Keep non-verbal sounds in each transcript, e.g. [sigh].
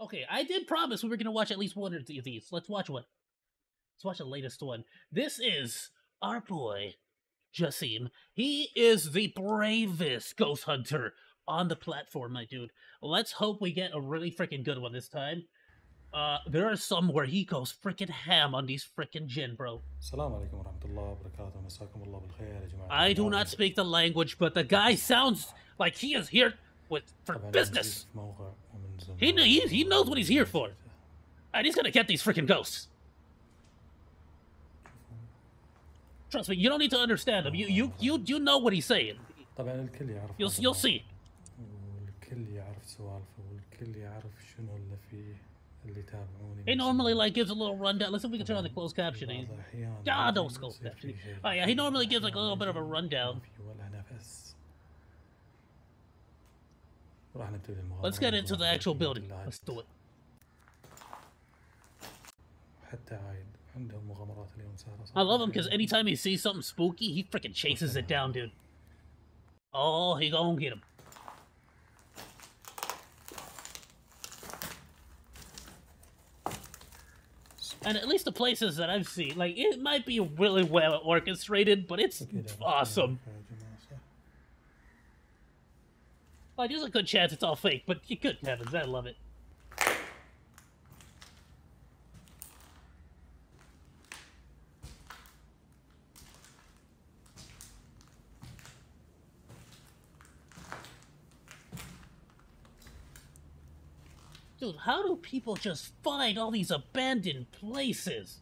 Okay, I did promise we were gonna watch at least one of these. Let's watch one. Let's watch the latest one. This is our boy, Jassim. He is the bravest ghost hunter on the platform, my dude. Let's hope we get a really freaking good one this time. Uh, there are some where he goes freaking ham on these freaking jinn, bro. I do not speak the language, but the guy sounds like he is here with for business. موجود في موقع ومن زمان. He, kn- he, he knows what he's here for. And he's gonna get these freaking ghosts. Trust me, you don't need to understand him. You you you you know what he's saying. طبعا الكل يعرف You'll هذا you'll الموضوع. see. والكل يعرف سوالفه والكل يعرف شنو اللي فيه اللي يتابعوني He من normally زمان. like gives a little rundown. Let's see if we can turn on the closed captioning. بعض الأحيان Ah, no لازم closed يصير في captioning. شيء Oh yeah, he normally كذا gives like a little bit of a ما rundown. Let's get into the actual building. Let's do it. I love him because anytime he sees something spooky, he freaking chases it down, dude. Oh, he gonna get him. And at least the places that I've seen, like, it might be really well orchestrated, but it's awesome. Well, there's a good chance it's all fake, but good heavens, I love it. Dude, how do people just find all these abandoned places?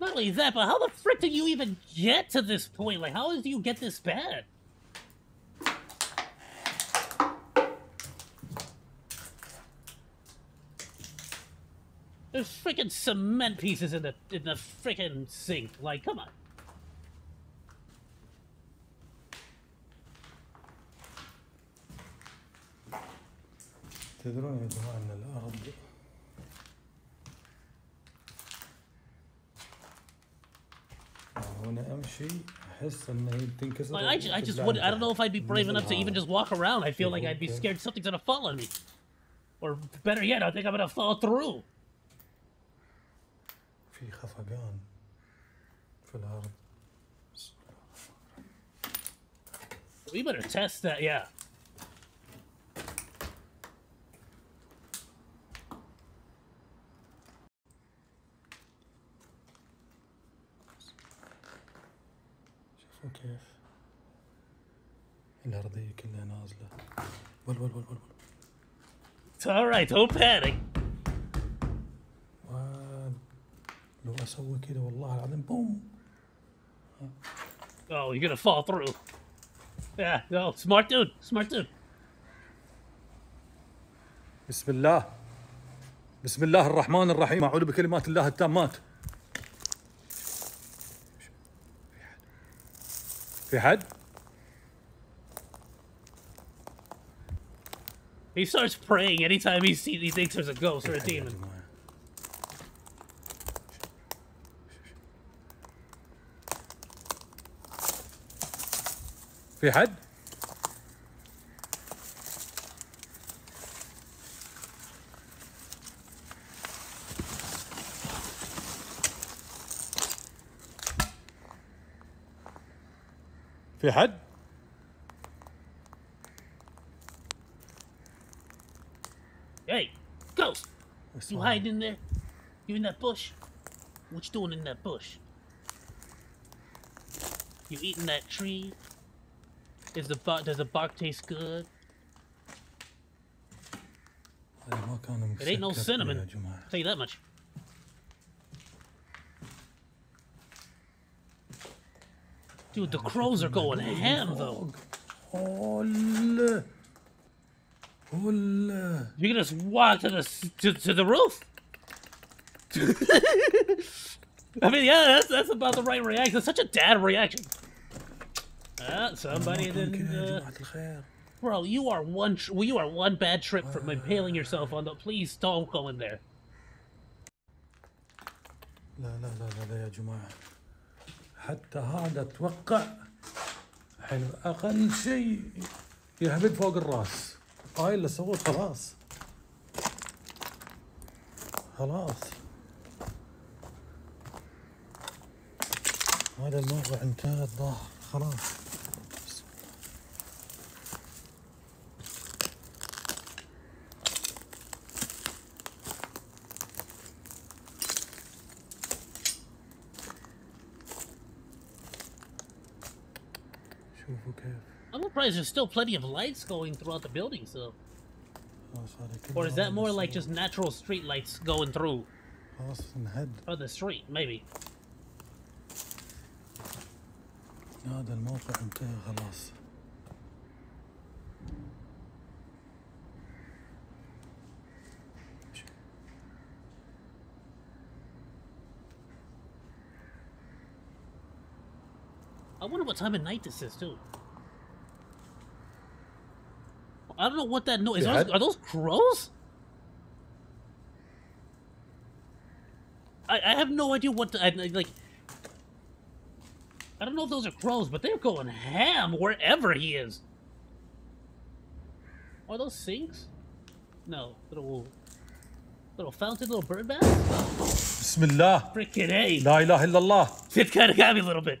Not only that, but how the frick did you even get to this point? Like, how did you get this bad? There's freaking cement pieces in the in the freaking sink. Like, come on. تدرون يا جماعة ان الارض وانا امشي احس انها تنكسر Like, I, ju- I just would I don't know if I'd be brave enough to even just walk around. I feel like I'd be scared something's gonna fall on me. Or better yet, I think I'm gonna fall through. في خفقان في الأرض We better test that, yeah. شوفوا كيف الأرضية كلها نازلة ول ول ول ول ول. It's alright, don't panic. اسوي كذا والله العظيم بوم Oh, you're gonna fall through. Yeah, no, smart dude, smart dude. بسم الله بسم الله الرحمن الرحيم اعوذ بكلمات الله التامات في حد He starts praying anytime he sees he thinks there's a ghost or a في حد يا demon. في حد في حد Hey, ghost! You اسمع. hiding in there? You in that bush? What you doing in that bush? You eating that tree? Is the buck? Does the bark taste good? It ain't no cinnamon. I'll tell you that much. Dude, the crows are going ham though. You can just walk to the to, to the roof. [laughs] I mean, yeah, that's that's about the right reaction. That's such a dad reaction. Ah, somebody didn't. Uh, bro, you are one. Well, you are one bad trip from impaling yourself on the. Please don't go in there. لا لا لا لا, يا جماعة حتى هذا أتوقع الحين أقل شيء يهبد فوق الرأس هاي اللي سووه خلاص خلاص هذا الموقع انتهى الظاهر خلاص I'm surprised there's still plenty of lights going throughout the building, so. خلاص هذا كله Or is that هذا more like الصور. just natural street lights going through? خلاص انهد Or the street, maybe. هذا الموقع انتهى خلاص what time of night this is, too. I don't know what that noise is. Are those crows? I, I have no idea what the, I, like. I don't know if those are crows, but they're going ham wherever he is. Are those sinks? No, little little fountain, little bird bath. Bismillah. Freaking a. La ilaha illallah. It kind of got me a little bit.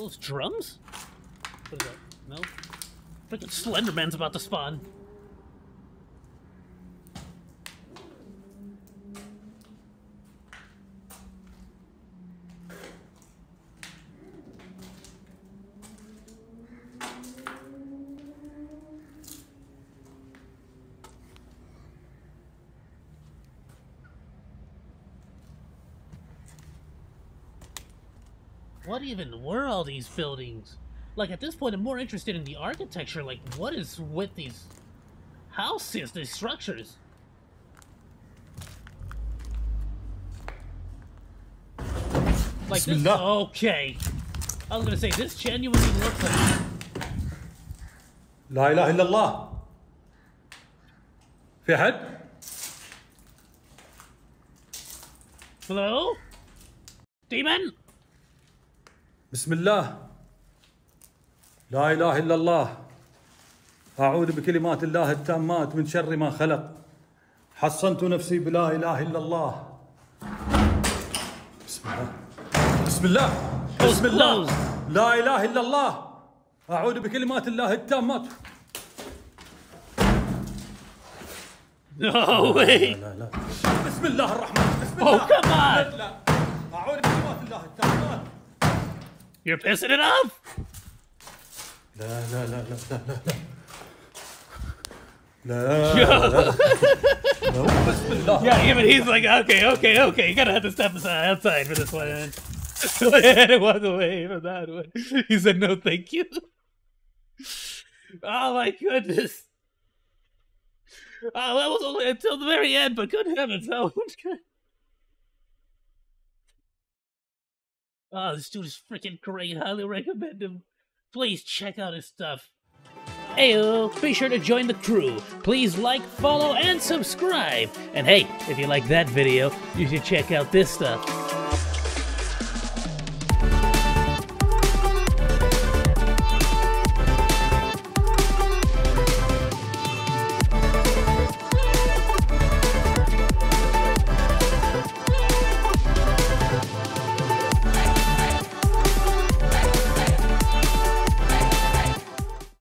Those drums? What is that? No. Freaking Slenderman's about to spawn. What even were all these buildings? Like at this point, I'm more interested in the architecture. Like, what is with these houses, these structures? Like this. Bismillah. Okay. I was gonna say this genuinely looks like. لا إله إلا الله في أحد Hello, demon. بسم الله. لا إله إلا الله. أعوذ بكلمات الله التامات من شر ما خلق. حصنت نفسي بلا إله إلا الله. بسم الله. بسم الله. بسم الله. لا إله إلا الله. أعوذ بكلمات الله التامات. No way. لا لا بسم الله الرحمن. بسم Oh الله. come on. لا. أعوذ بكلمات الله التامات. You're pissing it off. No, no, no, no, no, no, no. Joe. No. [laughs] yeah, even he's like, okay, okay, okay. You gotta have to step aside outside for this one. So I had to walk away from that one. He said, no, thank you. Oh my goodness. Oh, that was only until the very end, but good heavens, that was good. Oh, this dude is freaking great. Highly recommend him. Please check out his stuff. Heyo, be sure to join the crew. Please like, follow, and subscribe. And hey, if you like that video, you should check out this stuff.